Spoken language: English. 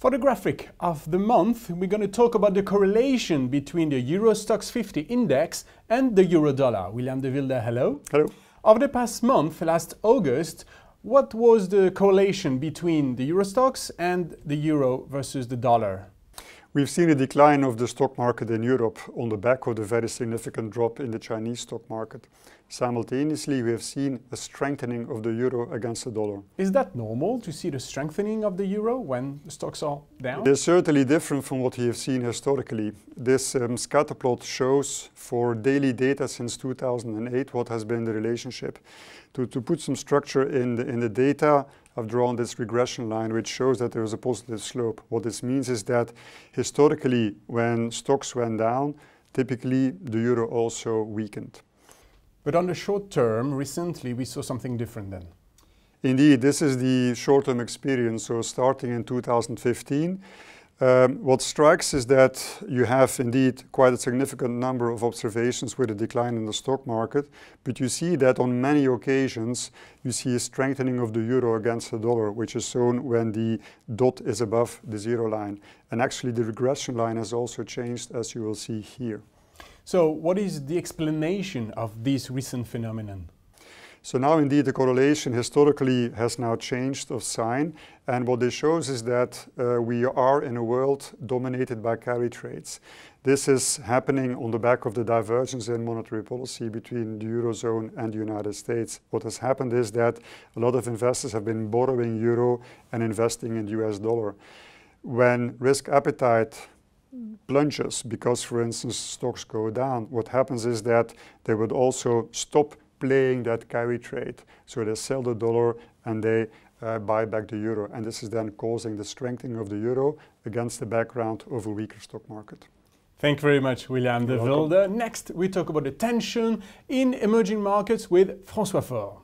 For the graphic of the month, we're going to talk about the correlation between the Euro Stoxx 50 index and the euro dollar. William de Vijlder, hello. Hello. Over the past month, last August, what was the correlation between the Euro Stoxx and the euro versus the dollar? We've seen a decline of the stock market in Europe on the back of the very significant drop in the Chinese stock market. Simultaneously, we have seen a strengthening of the euro against the dollar. Is that normal to see the strengthening of the euro when the stocks are down? It is certainly different from what we have seen historically. This um, scatter plot shows for daily data since 2008 what has been the relationship. To, to put some structure in the, in the data, I've drawn this regression line which shows that there is a positive slope. What this means is that historically when stocks went down, typically the euro also weakened. But on the short term, recently we saw something different then. Indeed, this is the short-term experience. So starting in 2015, um, what strikes is that you have indeed quite a significant number of observations with a decline in the stock market, but you see that on many occasions you see a strengthening of the euro against the dollar, which is shown when the dot is above the zero line. And actually the regression line has also changed as you will see here. So what is the explanation of this recent phenomenon? So now indeed the correlation historically has now changed of sign and what this shows is that uh, we are in a world dominated by carry trades. This is happening on the back of the divergence in monetary policy between the Eurozone and the United States. What has happened is that a lot of investors have been borrowing euro and investing in US dollar. When risk appetite plunges because for instance stocks go down, what happens is that they would also stop playing that carry trade. So they sell the dollar and they uh, buy back the euro. And this is then causing the strengthening of the euro against the background of a weaker stock market. Thank you very much, William de Vijlder. Next, we talk about the tension in emerging markets with François Faure.